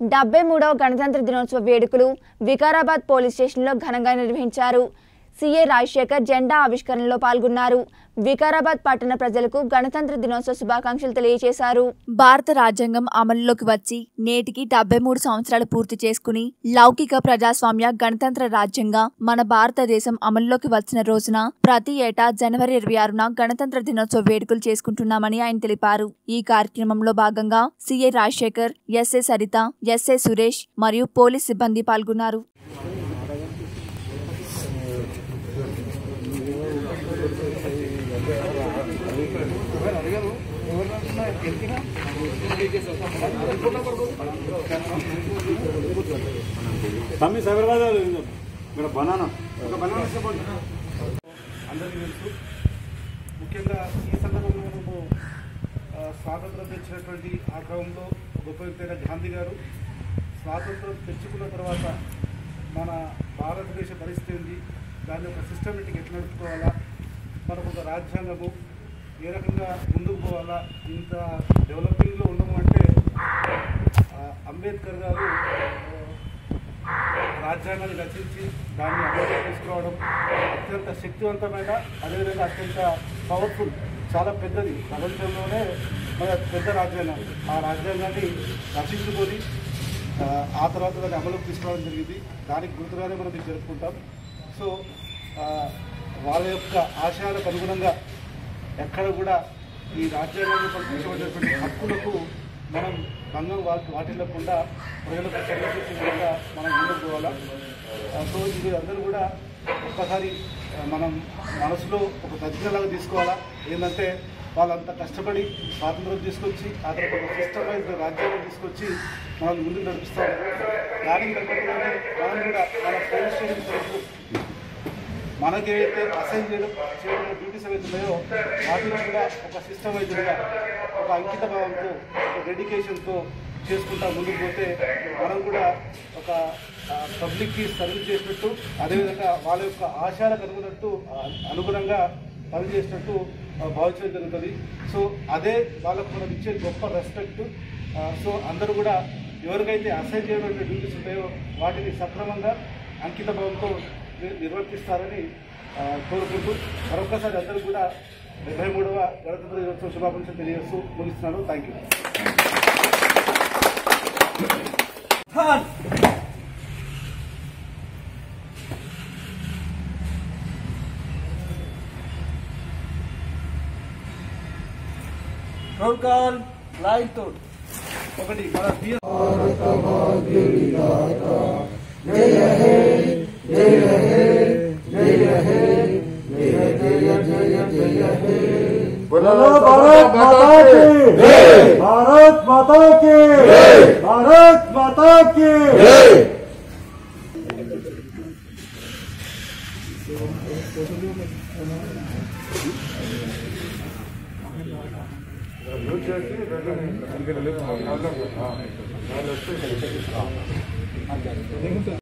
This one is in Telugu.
డెబ్బై మూడవ గణతంత్ర దినోత్సవ వేడుకలు వికారాబాద్ పోలీస్ స్టేషన్లో ఘనంగా నిర్వహించారు. సీఏ రాజశేఖర్ జెండా ఆవిష్కరణలో పాల్గొన్నారు. వికారాబాద్ పట్టణ ప్రజలకు గణతంత్ర దినోత్సవ శుభాకాంక్షలు తెలియజేశారు. భారత రాజ్యాంగం అమలులోకి వచ్చి నేటికి డెబ్బై మూడు సంవత్సరాలు పూర్తి చేసుకుని లౌకిక ప్రజాస్వామ్య గణతంత్ర రాజ్యంగా మన భారతదేశం అమలులోకి వచ్చిన రోజున ప్రతి ఏటా జనవరి ఇరవై ఆరున గణతంత్ర దినోత్సవ వేడుకలు చేసుకుంటున్నామని ఆయన తెలిపారు. ఈ కార్యక్రమంలో భాగంగా CA Rajasekhar SA Saritha SA Suresh మరియు పోలీస్ సిబ్బంది పాల్గొన్నారు. తమ్మి సైబరాబాద్ ఇక్కడ బనానా. ఒక బనానా చెప్పండి అందరికీ తెలుసు. ముఖ్యంగా ఈ సందర్భంలో మనము స్వాతంత్రం తెచ్చినటువంటి ఆ క్రమంలో గొప్ప వ్యక్తైన గాంధీ గారు. స్వాతంత్రం తెచ్చుకున్న తర్వాత మన భారతదేశ పరిస్థితి ఏంది దాన్ని ఒక సిస్టమేటిక్ ఎట్లా నడుపుకోవాలా? మనకు ఒక రాజ్యాంగము ఏ రకంగా ముందుకు పోవాలా? ఇంత డెవలపింగ్లో ఉండము అంటే అంబేద్కర్ గారు రాజ్యాంగాన్ని రచించి దాన్ని అమలులో తీసుకురావడం అత్యంత శక్తివంతమైన అదేవిధంగా అత్యంత పవర్ఫుల్ చాలా పెద్దది. ప్రపంచంలోనే మన పెద్ద రాజ్యాంగం. ఆ రాజ్యాంగాన్ని రచించుకొని ఆ, తర్వాత దాన్ని అమలుకు తీసుకురావడం జరిగింది. దానికి గుర్తుగానే మనం జరుపుకుంటాం. సో వాళ్ళ యొక్క ఆశయాలకు అనుగుణంగా ఎక్కడ కూడా ఈ రాజ్యాంగాన్ని కల్పించబడినటువంటి హక్కులకు మనం భంగం వాటి వాటిల్లకుండా ప్రజలకు చర్చించే విధంగా మనం ముందుకు పోవాలా? సో ఇది అందరూ కూడా ఒక్కసారి మనం మనసులో ఒక ప్రతిజ్ఞలాగా తీసుకోవాలా? ఏంటంటే వాళ్ళంతా కష్టపడి స్వాతంత్రం తీసుకొచ్చి ఆ తర్వాత ఒక సిస్టమైజ్ రాజ్యాంగం తీసుకొచ్చి మనల్ని ముందుకు నడిపిస్తారు. దానికి తగ్గట్టుగానే మనం కూడా మన పోలీస్ స్టేషన్ తరఫు మనకి మనకేవైతే అసైన్ చేయడం చేయడం డ్యూటీస్ ఏవైతే ఉన్నాయో వాటిలో కూడా ఒక సిస్టమైజ్డ్గా ఒక అంకిత భావంతో ఒక డెడికేషన్తో చేసుకుంటా ముందుకు పోతే మనం కూడా ఒక పబ్లిక్కి సర్వీస్ చేసినట్టు అదేవిధంగా వాళ్ళ యొక్క ఆశయాలకు అనుగుణట్టు అనుగుణంగా పనిచేసినట్టు భావించడం జరుగుతుంది. సో అదే వాళ్ళకు మనం ఇచ్చే గొప్ప రెస్పెక్ట్ సో అందరూ కూడా ఎవరికైతే అసైన్ చేయబడిన డ్యూటీస్ ఉంటాయో వాటిని సక్రమంగా అంకిత భావంతో నిర్వర్తిస్తారని కోరుకుంటూ మరొకసారి అందరూ కూడా డెబ్బై మూడవ గణతంత్ర దినోత్సవ శుభాకాంక్షలు తెలియజేస్తూ ముగిస్తున్నాను. థ్యాంక్ యూ రోల్ కాల్ లైట్తో ఒకటి మన బిఎస్ बोलो भारत माता की भारत माता की भारत माता की